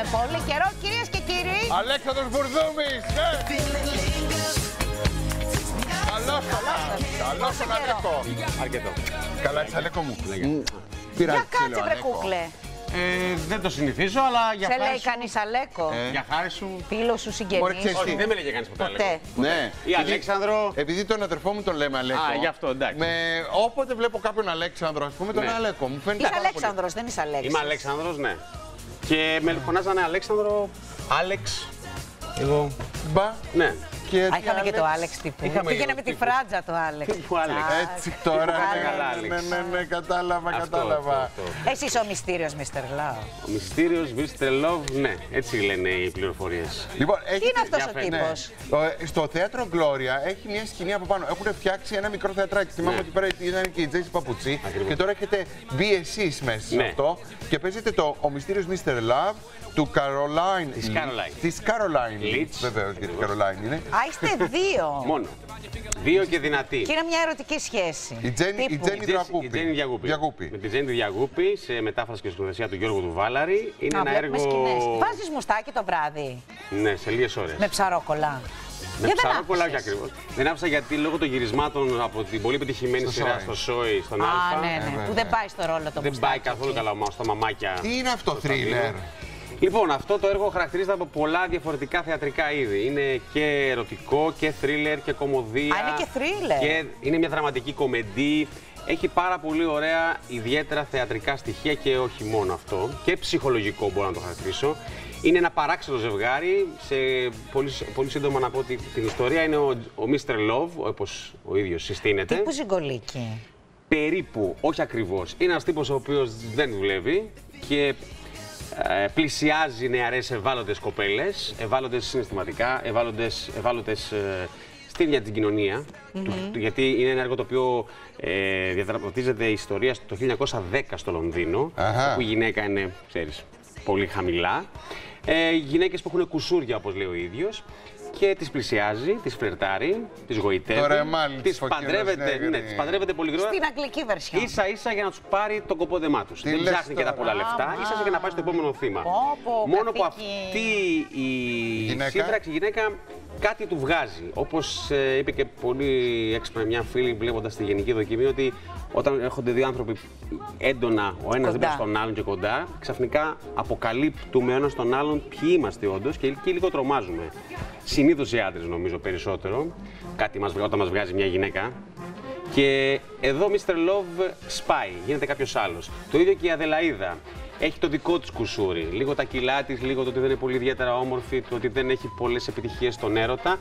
Έχουμε πολύ καιρό, κυρίες και κύριοι. Αλέξανδρος Μπουρδούμης, ναι. Καλώς τον Καλώς τον Αλέκο. Αρκετό. Καλά, είσαι Αλέκο μου. Λέγε. Μ, Πειράζει, Για σε κάτσε, λέω, βρε Αλέκο. κούκλε. Ε, δεν το συνηθίζω, αλλά για Σε χάρη λέει σου. κανείς Αλέκο. Ε. Για χάρη σου. Φίλος σου Μπορεί, συγγενή. ξέρεις Όχι, τι. δεν με λέγε κανείς ποτέ. Ποτέ. Αλέκο. Ναι. Ή Αλέξανδρο. Επειδή τον αδερφό μου τον λέμε Αλέκο. Α, γι' αυτό, εντάξει. Με, όποτε βλέπω κάποιον Αλέξανδρο, ας πούμε, τον Ναι. Αλέκο. Μου φαίνεται Είσαι πάρα πολύ. Αλέξανδρος, δεν είσαι Αλέξης. Είμαι Αλέξανδρος, ναι. Και με φωνάζανε Αλέξανδρο, Άλεξ. Εγώ. Μπα. Ναι. Και Α, τι είχαμε και το Άλεξ; Άλεξ τύπου. Είχαμε Πήγαινε λίγο με τη τύπους. φράτζα το Άλεξ. Τύπου Άλεξ. Τσακ. Έτσι τώρα. Άλεξ. ναι, Καλά, ναι, Άλεξ. Ναι, ναι, ναι, κατάλαβα, Αυτό, κατάλαβα. αυτό, αυτό. Εσύ είσαι ο μυστήριος Mr. Love. Ο μυστήριος Mr. Love, ναι, έτσι λένε οι πληροφορίες. Λοιπόν, Τι είναι έχετε- αυτό ο φαίνεται. τύπος; Ναι. Ο- Στο θέατρο Gloria έχει μια σκηνή από πάνω. Έχουν φτιάξει ένα μικρό θεατράκι. Θυμάμαι Ναι. ότι πέρα ήταν και η Τζέση Παπουτσί. Ακριβώς. Και τώρα έχετε μπει εσείς μέσα σε Ναι. αυτό και παίζετε το Ο Μυστήριος Mr. Love του Caroline. Της Caroline. Της Caroline. Leeds. Βεβαίως και τη Ακριβώς. Caroline είναι. Α, είστε δύο. Μόνο. Δύο και δυνατοί. Και είναι μια ερωτική σχέση. Η Τζέννη- η Τύπου. Τζέννη- Η Τζέσι- Διαγούπη. η Τζέννη Διαγούπη. Διαγούπη. Με τη Τζέννη Διαγούπη σε μετάφραση και σκηνοθεσία του Γιώργου του Βάλαρη. Είναι Α, ένα βλέπουμε έργο. σκηνές. Βάζεις μουστάκι το βράδυ. Ναι, σε λίγες ώρες. Με ψαρόκολα. Με Για δεν ψαρόκολα, όχι άφησες. ακριβώς. Δεν άφησα γιατί λόγω των γυρισμάτων από την πολύ πετυχημένη Στο σειρά Σόι. στο Σόι, στον Α, Α. ναι, ναι. βέβαια. Που δεν πάει στο ρόλο το Δεν μουστάκι πάει καθόλου εκεί. καλά ο στα μαμάκια. Τι είναι αυτό, θρίλερ. Λοιπόν, αυτό το έργο χαρακτηρίζεται από πολλά διαφορετικά θεατρικά είδη. Είναι και ερωτικό και θρίλερ και κομμωδία. Α, είναι και thriller. Και είναι μια δραματική κομμεντή. Έχει πάρα πολύ ωραία ιδιαίτερα θεατρικά στοιχεία και όχι μόνο αυτό. Και ψυχολογικό μπορώ να το χαρακτηρίσω. Είναι ένα παράξενο ζευγάρι. Σε πολύ, πολύ σύντομα να πω ότι την ιστορία είναι ο, ο Mr. Love, όπως ο ίδιος συστήνεται. Τύπου ζυγκολίκι. Περίπου, όχι ακριβώς. Είναι ένας τύπος ο οποίος δεν δουλεύει και ε, πλησιάζει νεαρές ευάλωτες κοπέλες, ευάλωτες συναισθηματικά, ευάλωτες, ευάλωτες ε, στην ίδια την κοινωνία. του, του- γιατί είναι ένα έργο το οποίο ε, διαδραματίζεται η ιστορία το 1910 στο Λονδίνο, Αχα. όπου η γυναίκα είναι, ξέρεις, πολύ χαμηλά. Ε, γυναίκες που έχουν κουσούρια, όπως λέει ο ίδιος, και τις πλησιάζει, τις φλερτάρει, τις γοητεύει, Το ρεμάλι της τις παντρεύεται, Φωκίνας ναι, Νέγρη. τις παντρεύεται πολύ γρήγορα. Στην αγγλική βερσιόν. Ίσα ίσα για να τους πάρει το κοπόδεμά τους. Δεν λες ψάχνει και τα τώρα. πολλά λεφτά, Άμα. ίσα ίσα για να πάει στο επόμενο θύμα. Πω, πω, Μόνο που καθήκη. αυτή η Γυναίκα. σύντραξη η γυναίκα κάτι του βγάζει. Όπως είπε και πολύ έξυπνα μια φίλη βλέποντας τη γενική δοκιμή, ότι όταν έρχονται δύο άνθρωποι έντονα ο ένας Κοντά. δίπλα στον άλλον και κοντά, ξαφνικά αποκαλύπτουμε ο ένα τον άλλον ποιοι είμαστε όντως και εκεί λίγο τρομάζουμε. Συνήθως οι άντρες νομίζω περισσότερο. Κάτι μας, βγα- όταν μας βγάζει μια γυναίκα. Και εδώ Mr. Love σπάει, γίνεται κάποιος άλλος. Το ίδιο και η Αδελαίδα. Έχει το δικό της κουσούρι. Λίγο τα κιλά της, λίγο το ότι δεν είναι πολύ ιδιαίτερα όμορφη, το ότι δεν έχει πολλές επιτυχίες στον έρωτα.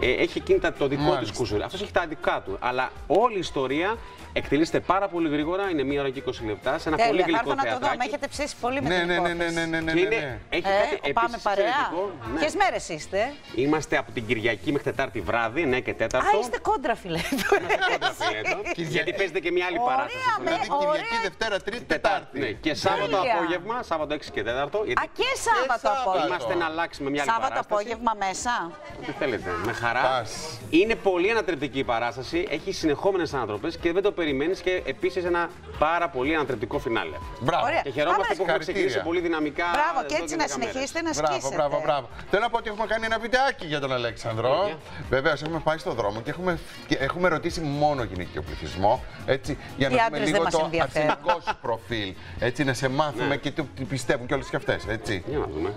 Ε, έχει εκείνη τα- το δικό της Μάλιστα. κουσούρι. Αυτός έχει τα δικά του. Αλλά όλη η ιστορία εκτελείστε πάρα πολύ γρήγορα, είναι μία ώρα και 20 λεπτά, σε ένα πολύ Τέλεια, θα γλυκό έρθω να το δω. Με θεατράκι. έχετε ψήσει πολύ με Ναι, την ναι, ναι, ναι, υπόθεση. ναι, ναι, ναι, Και είναι, ναι. έχει Ε, κάτι πάμε επίσης παρέα. εξαιρετικό. Ναι. Ποιες μέρες είστε; Είμαστε από την Κυριακή μέχρι Τετάρτη βράδυ, ναι και Τέταρτο. Α, είστε κόντρα, φιλέ. Κόντρα φιλέτο. Γιατί παίζετε και μια άλλη Ωραία, παράσταση. με- Δηλαδή Κυριακή, ωραία. Δευτέρα, Τρίτη, Τετάρτη. Ναι. Τετάρτη. Και Σάββατο Τέλεια. απόγευμα, Σάββατο 6 και 4. Α, Γιατί και Σάββατο Σάββατο. απόγευμα. είμαστε να αλλάξουμε μια άλλη Σάββατο παράσταση. απόγευμα μέσα. Ό,τι θέλετε. Με χαρά. Πας. Είναι πολύ ανατρεπτική η παράσταση. Έχει συνεχόμενες ανατροπέ και δεν το περιμένεις και επίσης ένα πάρα πολύ ανατρεπτικό φινάλε. Μπράβο. Ωραία. Και χαιρόμαστε Πάμε. που έχουμε ξεκινήσει Συγχαρητήρια. πολύ δυναμικά. Μπράβο, εδώ και έτσι να 10 μέρες. συνεχίσετε να Μπράβο, σκίσετε. μπράβο, μπράβο. Θέλω να πω ότι έχουμε κάνει ένα βιντεάκι για τον Αλέξανδρο. Βέβαια. Βεβαίω, έχουμε πάει στον δρόμο και έχουμε, και έχουμε ρωτήσει μόνο γυναικείο πληθυσμό. Έτσι, για Οι να δούμε άντρες λίγο δεν μας το ενδιαφέρουν. αρσενικό σου προφίλ. Έτσι, να σε μάθουμε Ναι. και τι τι πιστεύουν και όλες και αυτές. Έτσι. Για να δούμε.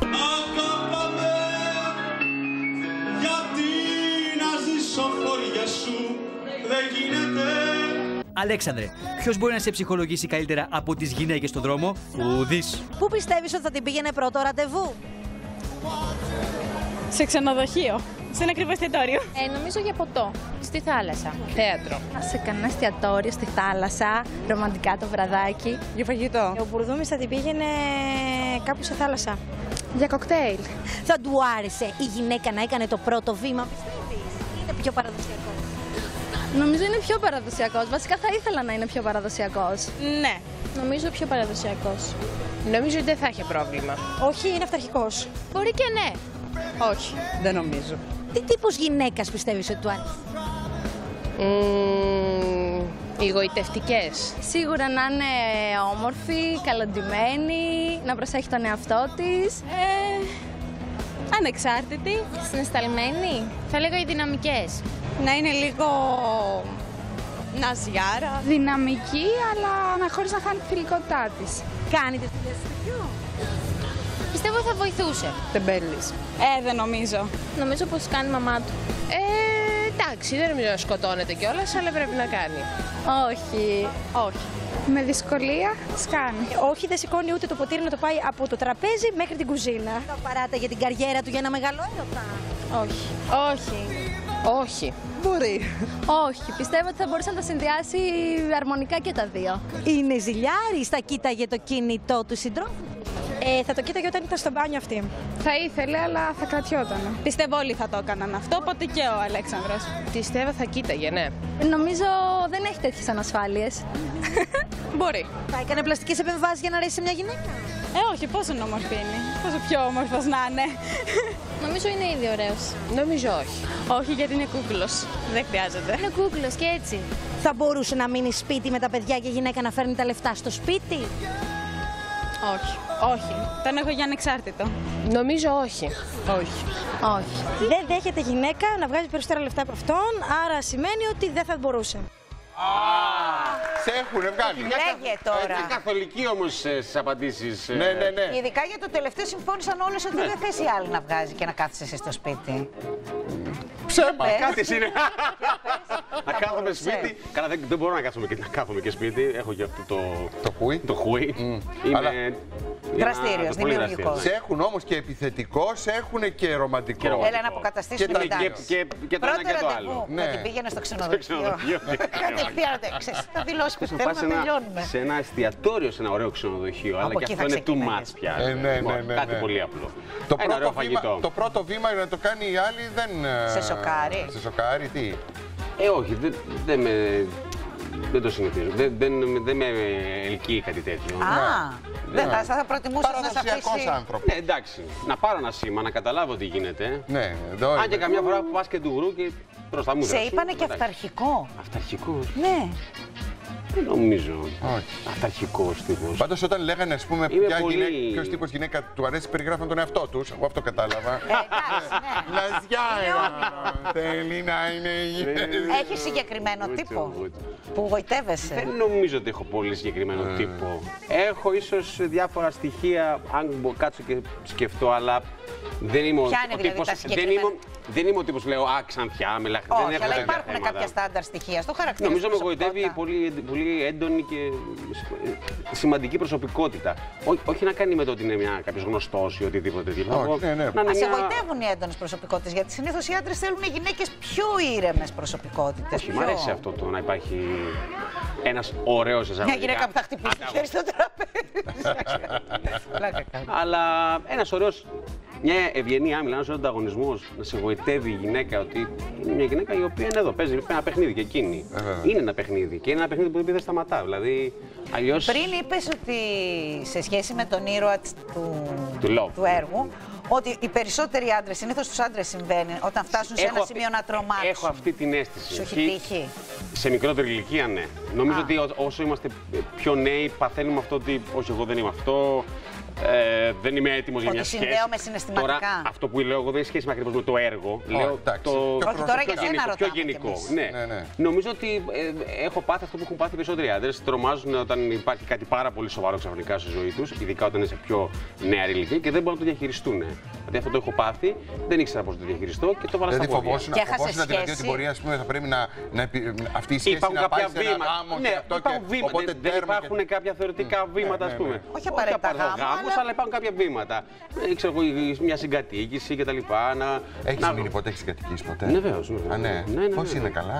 Αγαπάμε γιατί να ζήσω χωριά σου δεν γίνεται Αλέξανδρε, ποιος μπορεί να σε ψυχολογήσει καλύτερα από τις γυναίκες στον δρόμο, Ουδής. Πού πιστεύεις ότι θα την πήγαινε πρώτο ραντεβού; Σε ξενοδοχείο. Σε ένα ακριβό εστιατόριο. Ε, νομίζω για ποτό. Στη θάλασσα. Θέατρο. Σε κανένα εστιατόριο στη θάλασσα, ρομαντικά το βραδάκι. Για φαγητό. Ο Μπουρδούμης θα την πήγαινε κάπου σε θάλασσα. Για κοκτέιλ. Θα του άρεσε η γυναίκα να έκανε το πρώτο βήμα, πιστεύεις, ή είναι πιο παραδοσιακό. Νομίζω είναι πιο παραδοσιακός. Βασικά θα ήθελα να είναι πιο παραδοσιακός. Ναι. Νομίζω πιο παραδοσιακός. Νομίζω ότι δεν θα είχε πρόβλημα. Όχι, είναι αυταρχικός. Μπορεί και ναι. Όχι, δεν νομίζω. Τι τύπος γυναίκας πιστεύεις ότι του άρεσε; Μμμ, Οι γοητευτικές. Σίγουρα να είναι όμορφη, καλοντημένη, να προσέχει τον εαυτό της. Ε, ανεξάρτητη. Συναισθαλμένη. Θα λέγω οι δυναμικές. Να είναι λίγο ναζιάρα. Δυναμική, αλλά να χωρίς να χάνει τη φιλικότητά της. Κάνει τις δουλειές του σπιτιού. Πιστεύω θα βοηθούσε. Τεμπέλης. Ε, δεν νομίζω. Νομίζω πως κάνει η μαμά του. Ε, εντάξει, δεν νομίζω να σκοτώνεται κιόλας, αλλά πρέπει να κάνει. Όχι, όχι. Με δυσκολία σκάνει. Όχι, δεν σηκώνει ούτε το ποτήρι να το πάει από το τραπέζι μέχρι την κουζίνα. Θα παράτα για την καριέρα του για ένα μεγάλο έρωτα. Όχι. Όχι. Όχι. Μπορεί. Όχι. Πιστεύω ότι θα μπορούσε να τα συνδυάσει αρμονικά και τα δύο. Είναι ζηλιάρης, θα κοίταγε το κινητό του συντρόφου. Ε, θα το κοίταγε όταν ήταν στο μπάνιο αυτή. Θα ήθελε, αλλά θα κρατιόταν. Πιστεύω όλοι θα το έκαναν αυτό, οπότε και ο Αλέξανδρος. Πιστεύω θα κοίταγε, ναι. Νομίζω δεν έχει τέτοιες ανασφάλειες. Μπορεί. Θα έκανε πλαστικές επεμβάσεις για να αρέσει σε μια γυναίκα. Ε, όχι, πόσο όμορφη είναι. Πόσο πιο όμορφος να είναι. Νομίζω είναι ήδη ωραίος. Νομίζω όχι. όχι, γιατί είναι κούκλος. Δεν χρειάζεται. Είναι κούκλος και έτσι. Θα μπορούσε να μείνει σπίτι με τα παιδιά και η γυναίκα να φέρνει τα λεφτά στο σπίτι; Όχι. Όχι. Τον έχω για ανεξάρτητο. Νομίζω όχι. Όχι. Όχι. Δεν δέχεται γυναίκα να βγάζει περισσότερα λεφτά από αυτόν, άρα σημαίνει ότι δεν θα μπορούσε. Σε έχουνε βγάλει. Λέγε τώρα. Έτσι καθολική όμως στις απαντήσεις. Ναι, ναι, ναι. Ειδικά για το τελευταίο συμφώνησαν όλες ότι δεν θες η άλλη να βγάζει και να κάθεσαι εσύ στο σπίτι. Ψέμα. Πες. Κάτι είναι. Να Θα κάθομαι μπορούσε. σπίτι. Καλά, δεν, δεν μπορώ να κάθομαι και, να κάθομαι και σπίτι. Έχω και αυτό το. Το χουί. Το χουί. Είμαι. Αλλά- για να- Δραστήριος, πολύ δημιουργικός. δραστήριος. Σε έχουν όμως και επιθετικό, σε έχουν και ρομαντικό. Και ρομαντικό. Έλα να αποκαταστήσουμε Και την τα- Και, τάξη. και, και το ένα Πρώτο και το ραντεβού άλλο. που Ναι. την πήγαινε στο ξενοδοχείο. ξενοδοχείο. Κατευθείαν, ξέρεις, θα δηλώσει που Να θέλουμε πας να σε ένα, τελειώνουμε. σε ένα εστιατόριο, σε ένα ωραίο ξενοδοχείο. αλλά και εκεί αυτό θα είναι too ξεκίναγες. much πια. Ε, ναι, ναι, Λοιπόν, ναι, Κάτι ναι. πολύ απλό. Το ένα ωραίο πρώτο, βήμα, φαγητό. το πρώτο βήμα να το κάνει η άλλη δεν. ε, Σε σοκάρει. Σε σοκάρει, τι; Ε, όχι, δεν, δεν με. Δεν το συνηθίζω. Δεν, δεν, δεν με ελκύει κάτι τέτοιο. Α, δεν Ναι. θα, θα προτιμούσες να σε Παραδοσιακός αφήσει. άνθρωπο. Ναι, εντάξει. Να πάρω ένα σήμα, να καταλάβω τι γίνεται. Ναι, εδώ Αν και είναι. καμιά φορά που πας και του γρου και προς τα μούτρα Σε σου, είπανε και εντάξει. αυταρχικό. Αυταρχικός. Ναι. Δεν νομίζω. Όχι. Αυταρχικός τύπος. Πάντως όταν λέγανε, ας πούμε, Είμαι ποια πολύ- γυναίκα, ποιος τύπος γυναίκα του αρέσει, περιγράφαν τον εαυτό τους. Εγώ αυτό κατάλαβα. Ε, εντάξει, ναι. Λαζιά, ε, θέλει να είναι. Έχεις συγκεκριμένο Ούτε, τύπο ούτε. που γοητεύεσαι. Δεν νομίζω ότι έχω πολύ συγκεκριμένο Ε. τύπο. Έχω ίσως διάφορα στοιχεία, αν μπο- κάτσω και σκεφτώ, αλλά δεν είμαι ο, Ποια είναι ο δηλαδή τύπος. τα δεν, συγκεκριμένα; είμαι, δεν είμαι ο τύπος που λέω Α, ξανθιά, με λαχ... δεν Όχι, έχω αλλά τέτοια υπάρχουν θέματα. κάποια στάνταρ στοιχεία στο χαρακτήρα. Νομίζω με στην γοητεύει προσωπικότητας. πολύ, πολύ έντονη και σ- σημαντική προσωπικότητα. Ό, όχι να κάνει με το ότι είναι μια κάποιος γνωστός ή οτιδήποτε τέτοιο. Όχι, Να πω- ναι, ναι. Να είναι Α, σε μια... γοητεύουν οι έντονες προσωπικότητες γιατί συνήθως οι άντρες θέλουν γυναίκες πιο ήρεμες προσωπικότητες. Όχι, μου αρέσει αυτό το να υπάρχει ένας ωραίος εισαγωγικά. Μια γυναίκα που θα χτυπήσει το Ανταγωνιστής. χέρι στο τραπέζι. Πλάκα κάνω. Αλλά ένας ωραίο. Μια ευγενή άμυλα, ένας ωραίος ανταγωνισμός να σε γοητεύει η γυναίκα ότι είναι μια γυναίκα η οποία είναι εδώ, παίζει ένα παιχνίδι και εκείνη. Ε, βέβαια. είναι ένα παιχνίδι και είναι ένα παιχνίδι που δεν σταματά. Δηλαδή, αλλιώς. Πριν είπες ότι σε σχέση με τον ήρωα της- του, Του Love. του έργου, ότι οι περισσότεροι άντρες, συνήθως στου άντρες συμβαίνει, όταν φτάσουν σε ένα σημείο να τρομάξουν. Έχω αυτή την αίσθηση. Σου έχει Και τύχει; Σε μικρότερη ηλικία, ναι. Νομίζω Α. ότι ό- όσο είμαστε πιο νέοι, παθαίνουμε αυτό ότι όχι, εγώ δεν είμαι αυτό. Ε, δεν είμαι έτοιμος για Ότι μια σχέση. συνδέομαι συναισθηματικά. Τώρα, αυτό που λέω εγώ δεν έχει σχέση με ακριβώς με το έργο. λέω εντάξει. το. Πιο Όχι, τώρα για πιο σένα γενικό, ρωτάμε πιο κι γενικό. εμείς. Ναι. Ναι, ναι. Νομίζω ότι ε, έχω πάθει αυτό που έχουν πάθει οι περισσότεροι άντρες. Τρομάζουν όταν υπάρχει κάτι πάρα πολύ σοβαρό ξαφνικά στη ζωή τους, ειδικά όταν είναι σε πιο νεαρή ηλικία και δεν μπορούν να το διαχειριστούν. Δηλαδή αυτό το έχω πάθει, δεν ήξερα πώς το διαχειριστώ και το βάλα Δηλαδή στα πόδια. φοβόσουν, Και έχασες φοβόσουν δηλαδή σχέση. ότι μπορεί ας πούμε, θα πρέπει να, να επι- αυτή η σχέση Υπάρχουν να πάει κάποια σε ένα βήματα. γάμο Ναι, και αυτό υπάρχουν και βήματα. οπότε Δεν, δεν τέρμα υπάρχουν και... κάποια θεωρητικά βήματα, ναι, α πούμε. ναι. Όχι απαραίτητα γάμο, γάμος, αλλά- αλλά υπάρχουν κάποια βήματα. Ε, ξέρω εγώ, μια συγκατοίκηση κτλ. Να, Έχεις να- μείνει ποτέ, έχεις κατοικήσει ποτέ; Ναι, βεβαίως, ναι, Α, ναι. ναι, ναι, Πώς ναι. είναι, καλά;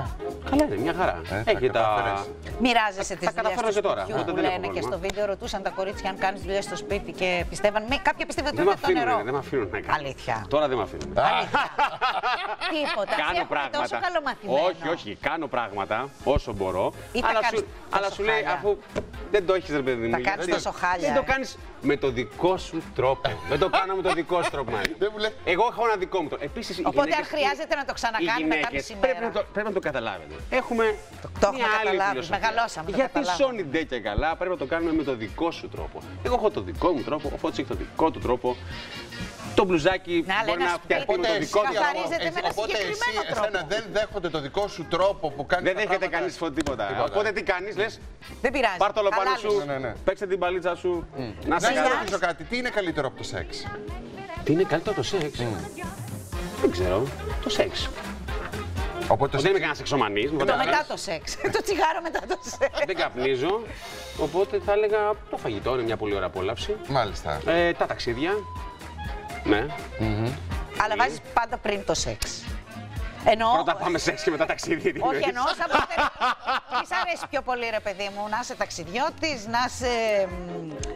Καλά είναι, μια χαρά. Ε, θα Έχει τα. κατάφερες. Μοιράζεσαι τις τα δουλειές καταφέρω τους και τώρα, σπιτιού οπότε που δεν έχω λένε και πρόβλημα. στο βίντεο ρωτούσαν τα κορίτσια αν κάνεις δουλειές στο σπίτι και πιστεύαν. Με, κάποια πιστεύουν ότι Δεν με είναι το αφήνουν, νερό. Δεν με αφήνουν να κάνω. Αλήθεια. Τώρα δεν με αφήνουν. Τίποτα. Σε Κάνω έχουμε πράγματα. τόσο καλομαθημένο. Όχι, όχι. Κάνω πράγματα όσο μπορώ. Ή τα αλλά κάνεις σου, αλλά τόσο σου λέει χάλια. αφού δεν το έχεις ρε παιδί μου. Τα κάνεις γιατί- τόσο χάλια, Δεν το ε. κάνεις με το δικό σου τρόπο. δεν το κάνω με το δικό σου τρόπο. Μάρια. Δεν μου λέει. Εγώ έχω ένα δικό μου τρόπο. Επίσης, οι Οπότε αν γυναίκες- χρειάζεται να το οι ξανακάνει μετά τη γυναίκες σήμερα. πρέπει, να το, πρέπει να το καταλάβετε. Έχουμε το έχουμε μια άλλη καταλάβει, φιλοσοφία. μεγαλώσαμε, το Γιατί καταλάβαμε. σώνει ντε και καλά πρέπει να το κάνουμε με το δικό σου τρόπο. Εγώ έχω το δικό μου τρόπο, ο Φώτης έχει το δικό του τρόπο. Το μπλουζάκι Να, λέει, μπορεί να να σου πει, φτιαχτεί με Οπότε το εσύ, δικό του καθαρίζεται τρόπο. με ένα οπότε εσύ, συγκεκριμένο τρόπο. εσένα δεν δέχονται το δικό σου τρόπο που κάνεις. Δεν έχετε κανείς τίποτα. Τίποτα. Οπότε τι κάνεις, λες, Δεν πειράζει. πάρ το πάνω Χαλάλης. σου, Ναι, ναι, ναι. παίξε την παλίτσα σου. Να σε Να καλά. σε ρωτήσω κάτι, τι είναι καλύτερο από το σεξ; Τι είναι καλύτερο το σεξ; Δεν ξέρω. Το σεξ. Οπότε το Δεν είμαι σεξ κανένας σεξομανή. Το μετά το σεξ. το τσιγάρο μετά το σεξ. Δεν καπνίζω. Οπότε θα έλεγα το φαγητό είναι μια πολύ ωραία απόλαυση. Μάλιστα. Ε, τα ταξίδια. Ναι. Αλλά βάζεις πάντα πριν το σεξ. Εννοώ. Πρώτα πάμε σεξ και μετά ταξίδι. τι Όχι, εννοείς; εννοώ σαν πότε. Τι σ' αρέσει πιο πολύ, ρε παιδί μου, να είσαι ταξιδιώτης, να είσαι.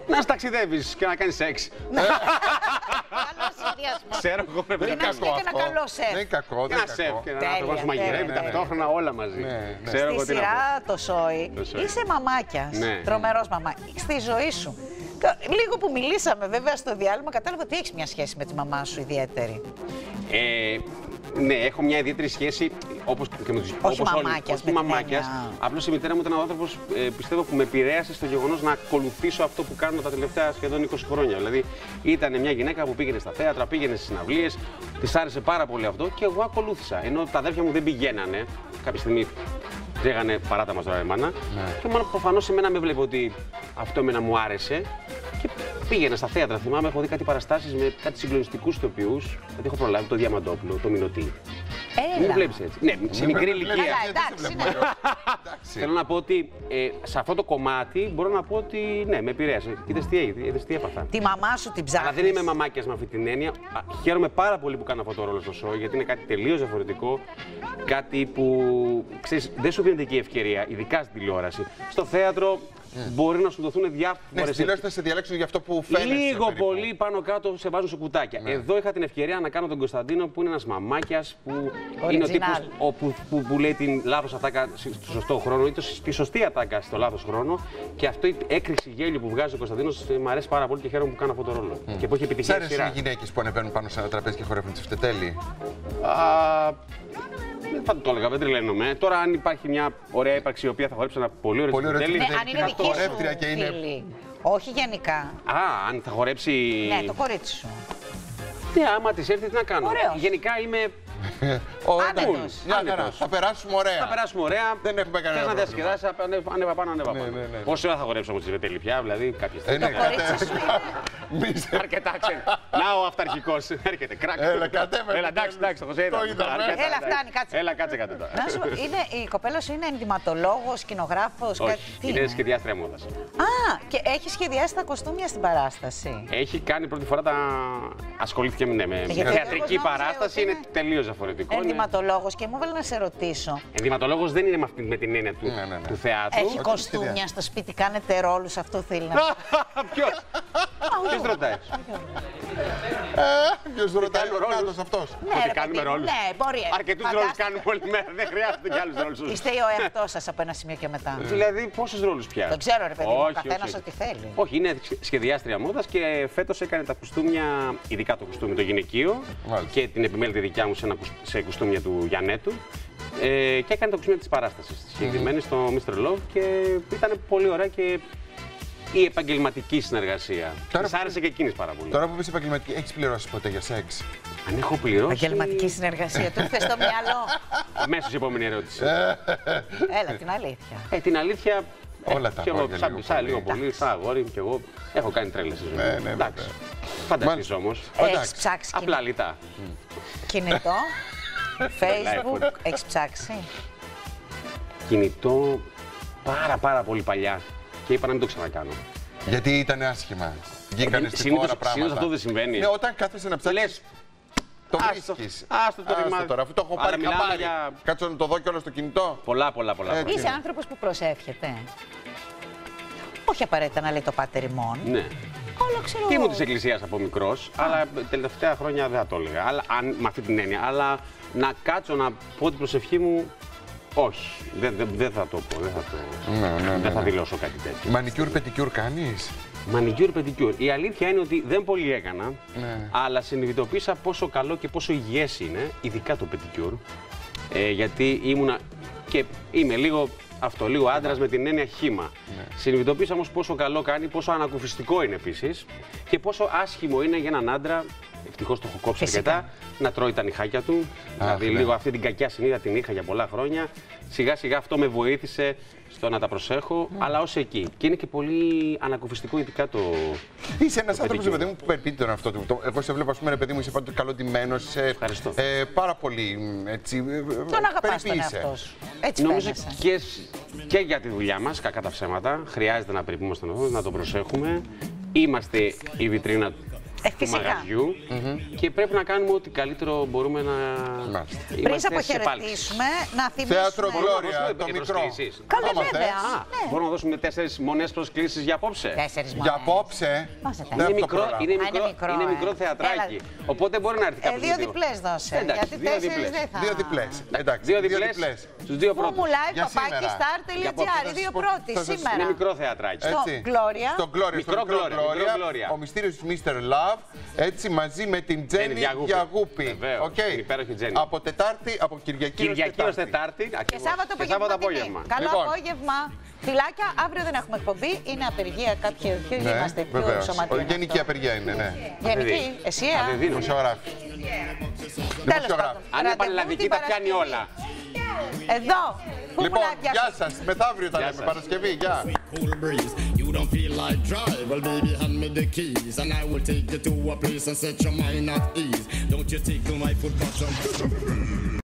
μ, Να ταξιδεύεις και να κάνεις σεξ. Καλό συνδυασμό. Ξέρω εγώ πρέπει Και να να κάνω. είσαι και ένα αυτό. καλό σεφ. Δεν είναι κακό, Και δεν ένα είναι σεφ κακό. και ένα Τέλεια, άνθρωπο που τέλεια, μαγειρεύει τέλεια. ταυτόχρονα όλα μαζί. Ναι, ναι. Ξέρω Στη εγώ τι να πω. σειρά το σόι, Το σόι. είσαι μαμάκιας. Ναι. Τρομερός μαμά. Στη ζωή σου. Το- Λίγο που μιλήσαμε βέβαια στο διάλειμμα, κατάλαβα ότι έχεις μια σχέση με τη μαμά σου ιδιαίτερη. Ε, ναι, έχω μια ιδιαίτερη σχέση όπως και με τους Όχι όπως όλοι. μαμάκιας, Όχι με την μαμάκιας. έννοια. Απλώς η μητέρα μου ήταν ο άνθρωπος, ε, πιστεύω, που με επηρέασε στο γεγονός να ακολουθήσω αυτό που κάνω τα τελευταία σχεδόν 20 χρόνια. Δηλαδή, ήταν μια γυναίκα που πήγαινε στα θέατρα, πήγαινε στις συναυλίες, της άρεσε πάρα πολύ αυτό και εγώ ακολούθησα. Ενώ τα αδέρφια μου δεν πηγαίνανε, κάποια στιγμή Ζέγανε παράτα μας τώρα η μάνα. Και μόνο προφανώς εμένα με βλέπει ότι αυτό εμένα μου άρεσε. Και πήγαινα στα θέατρα. Θυμάμαι, έχω δει κάτι παραστάσεις με κάτι συγκλονιστικούς ηθοποιούς. Δηλαδή, έχω προλάβει το Διαμαντόπουλο, το Μινωτή. Μην Έλα. βλέπεις έτσι. Ναι, σε μικρή Καλά, ηλικία. Καλά, Γιατί εντάξει, σε ναι. βλέπω εγώ. Εντάξει. Θέλω να πω ότι ε, σε αυτό το κομμάτι μπορώ να πω ότι ναι, με επηρέασε. Είδε τι, έγινε, είδες τι έπαθα. Τη μαμά σου την ψάχνει. Αλλά δεν είμαι μαμάκιας με αυτή την έννοια. Α, Χαίρομαι πάρα πολύ που κάνω αυτό το ρόλο στο σόι, γιατί είναι κάτι τελείως διαφορετικό. Κάτι που ξέρεις, δεν σου δίνεται και η ευκαιρία, ειδικά στην τηλεόραση. Στο θέατρο μπορεί να σου δοθούν Ναι, διάφορε. στη τηλεόραση θα σε διαλέξουν για αυτό που φαίνεται. Λίγο πολύ πάνω κάτω σε βάζουν σε κουτάκια. Εδώ είχα την ευκαιρία να κάνω τον Κωνσταντίνο που είναι ένας μαμάκιας που είναι ο Original. τύπος ο, που, που, που λέει την λάθος ατάκα στο σωστό χρόνο ή το, τη σωστή ατάκα στο λάθος χρόνο. Και αυτό η έκρηξη γέλιου που βγάζει ο Κωνσταντίνος μου αρέσει πάρα πολύ και χαίρομαι που κάνω αυτό το ρόλο. Και που έχει Σ' επιτυχία η αρέσουν οι σειρά. γυναίκες που ανεβαίνουν πάνω σε ένα τραπέζι και χορεύουν τι φτετέλη. Α, δεν θα το έλεγα, δεν τρελαίνομαι. Τώρα, αν υπάρχει μια ωραία ύπαρξη η οποία θα χορέψει ένα πολύ ωραίο Πολύ ωραίο τσιπτέλι. Ναι, Δεν αν είναι είναι δική σου χορεύτρια και είναι- φίλη. Όχι γενικά. Α, αν θα χορέψει. Ναι, το κορίτσι σου. Ναι, άμα της έρθει, τι να κάνω. Ωραίος. Γενικά είμαι. Ο Άνετος. Μια χαρά. Άνετος. Θα περάσουμε ωραία. Θα περάσουμε ωραία. Δεν έχουμε κανένα Θες να πρόβλημα. διασκεδάσεις, ανέβα, ανέβα πάνω, ανέβα Ναι, πάνω. ναι, ναι. Πόση ώρα θα χορέψω με τη Σβετέλη πια, δηλαδή κάποια Ε, στιγμή. ναι, κορίτσι κάτε- σου Μη σε- Αρκετά, ξέρει. Να ο αυταρχικός. Έρχεται, κράκ. Έλα, κατέβαινε. Έλα, εντάξει, εντάξει, το είδα. Το είδαμε. Αρκετά, Έλα, εντάξει. φτάνει, κάτσε. Έλα, κάτσε κάτω τώρα. Να σου πω, είναι, η κοπέλα σου είναι ενδυματολόγος, σκηνογράφος, κάτι. Όχι, Τι είναι είναι; σχεδιάστρια μόδας. Α, και έχει σχεδιάσει τα κοστούμια στην παράσταση. Έχει κάνει πρώτη φορά τα. Ασχολήθηκε με, ναι, με Γιατί ο θεατρική Γιώργος νόμιζε παράσταση, ότι είναι είναι τελείως διαφορετικό. είναι- Ενδυματολόγος και μου έβαλε να σε ρωτήσω. Ενδυματολόγος δεν είναι με, αυτή, με την έννοια του, Ναι, ναι, ναι. του θεάτρου. Έχει κοστούμια στο σπίτι, κάνετε ρόλους, αυτό θέλει να Ποιος; Ποιος ρωτάει; Ποιο ρωτάει κάνω ο ρόλους; Νάτος αυτός. Ναι, Ότι ρε κάνουμε παιδί μου, ρόλους; Ναι, μπορεί. Αρκετούς Φαντάστηκα. ρόλου κάνουμε όλη μέρα. Δεν χρειάζεται κι άλλους ρόλους. Είστε ο εαυτός σας από ένα σημείο και μετά. Δηλαδή, πόσους ρόλους πια; Δεν ξέρω, ρε παιδί μου, ο Όχι, καθένας όχι. ό,τι θέλει. Όχι, είναι σχεδιάστρια μόδας και φέτος έκανε τα κουστούμια, ειδικά το κουστούμι το γυναικείο Μάλιστα. και την επιμέλεια τη δικιά μου σε, ένα, κουσ- σε κουστούμια του Γιαννέτου. Ε, και έκανε το κουστούμι της παράστασης. Συγκεκριμένη στο Mr. Love και ήταν πολύ ωραία και η επαγγελματική συνεργασία. Τώρα Της που- άρεσε και εκείνης πάρα πολύ. Τώρα που είσαι επαγγελματική, έχεις πληρώσει ποτέ για σεξ; Αν έχω πληρώσει. Επαγγελματική συνεργασία. Του ήρθε στο μυαλό. Αμέσως η επόμενη ερώτηση. Έλα, την αλήθεια. Ε, την αλήθεια. Όλα τα κι εγώ, αγόρια σαν, λίγο σαν πολύ. λίγο πολύ, σαν αγόρι και εγώ έχω κάνει τρέλες στη ζωή. Ναι, μου. ναι, Εντάξει. βέβαια. Φανταστείς Μάλιστα. όμως. Έχεις Εντάξει. ψάξει Απλά λιτά. κινητό; Facebook, έχεις ψάξει; Κινητό πάρα πάρα πολύ παλιά και είπα να μην το ξανακάνω. Γιατί ήταν άσχημα. Βγήκανε στη συνήθως- χώρα πράγματα. συνήθως αυτό δεν συμβαίνει. Ναι, όταν κάθεσαι να ψάξεις. Λες, Το άστο, βρίσκεις. άστο το ρημάδι. τώρα, αφού το έχω Αλλά πάρει μιλάμε χαμπάρι. για- Κάτσω να το δω κιόλας στο κινητό. Πολλά, πολλά, πολλά. Έτσι. Είσαι άνθρωπος που προσεύχεται. Όχι απαραίτητα να λέει το πάτερ ημών, Ναι. όλα ξέρω Ήμουν εγώ. της Εκκλησίας από μικρός, αλλά τελευταία χρόνια δεν θα το έλεγα. Αλλά, αν, με αυτή την έννοια. Αλλά να κάτσω να πω την προσευχή μου, όχι. Δεν, δεν, δεν θα το πω. Δεν θα, το, Ναι, ναι, ναι, δεν θα ναι. δηλώσω κάτι τέτοιο. Μανικιούρ, πεντικιούρ κάνεις; Μανικιούρ, πεντικιούρ. Η αλήθεια είναι ότι δεν πολύ έκανα, Ναι. αλλά συνειδητοποίησα πόσο καλό και πόσο υγιές είναι, ειδικά το πεντικιούρ. Ε, γιατί ήμουνα και είμαι λίγο αυτό, λίγο άντρας με την έννοια χύμα. Ναι. Συνειδητοποίησα όμως πόσο καλό κάνει, πόσο ανακουφιστικό είναι επίσης και πόσο άσχημο είναι για έναν άντρα. Ευτυχώς το έχω κόψει Φυσικά. αρκετά. Να τρώει τα νυχάκια του. δηλαδή, ναι. λίγο αυτή την κακιά συνείδα την είχα για πολλά χρόνια. Σιγά σιγά αυτό με βοήθησε στο να τα προσέχω, αλλά ως εκεί. Και είναι και πολύ ανακουφιστικό, ειδικά το. Είσαι ένας άνθρωπος, πεντικιούρ. παιδί μου, που περπεί τον εαυτό του. Το- Εγώ σε βλέπω, ας πούμε, ρε παιδί μου, είσαι πάντοτε καλοντημένο. Ευχαριστώ. Ε, πάρα πολύ μ, έτσι. ε, Τον αγαπάς τον περιποίησε. εαυτό σου. Έτσι Νομίζω φαίνεσαι. και, σ- και για τη δουλειά μας, κακά τα ψέματα, χρειάζεται να περιποιούμε στον εαυτό, να τον προσέχουμε. Είμαστε η βιτρίνα Ε, του φυσικά. μαγαζιού και πρέπει να κάνουμε ό,τι καλύτερο μπορούμε να. Μάλιστα. Πριν σε Είμαστε σε επάλξη. αποχαιρετήσουμε, να θυμίσουμε. Θέατρο Μπορούμε να Γκλώρια, δώσουμε το μικρό. προσκλήσεις. Καλά, Άμα βέβαια. θες. Α, μπορούμε να δώσουμε τέσσερις μονές προσκλήσεις για απόψε. Τέσσερις Για μονές. απόψε. Πάσε τα. δεν Είναι θα το μικρό, προλάβω. είναι Α, είναι μικρό, μικρό, είναι ε. μικρό θεατράκι. Οπότε μπορεί να έρθει Ε, κάποιος. δύο διπλές δώσε. Εντάξει, γιατί δύο τέσσερις διπλές. δεν θα. Δύο διπλές. Εντάξει. Δύο διπλές στους δύο πρώτους. Μουμουλάι, Για παπάκι, σήμερα. Για απόψε star.gr. θα Οι δύο σας πω- πρώτοι θα σας- σήμερα. Είναι μικρό θεατράκι. Στο Έτσι. Gloria. Στο Gloria, Μικρό στο μικρό Gloria, μικρό Gloria, Gloria. Ο μυστήριος Mr. Love, έτσι μαζί με την Τζέννη Γιαγούπη. Γιαγούπη. Βεβαίως, Οκ. την υπέροχη Τζέννη. Από Τετάρτη, από Κυριακή, ως Κυριακή ως Τετάρτη. Και ακριβώς. Σάββατο Και Σάββατο απόγευμα. απόγευμα. Καλό Λοιπόν. απόγευμα. Φιλάκια, αύριο δεν έχουμε εκπομπή. Είναι απεργία κάποιοι. Ποιοι Ναι, είμαστε, πιο βεβαίως. σωματεία. Ο- Γενική απεργία είναι, ναι. Γενική, εσύ, Α, α. δεν δίνω. Δημοσιογράφη. Τέλος Δημοσιογράφη. πάντων. Αν είναι Ραντεβού πανελλαδική την τα πιάνει Παρασκευή. όλα. Εδώ. Πού Λοιπόν, πουλάκια γεια σου. σας. Μεθαύριο τα Γεια λέμε. σας. Παρασκευή. Γεια. Like drive? Well, baby, hand me the keys, and I will take you to a place and set your mind at ease. Don't you tickle my foot bottom?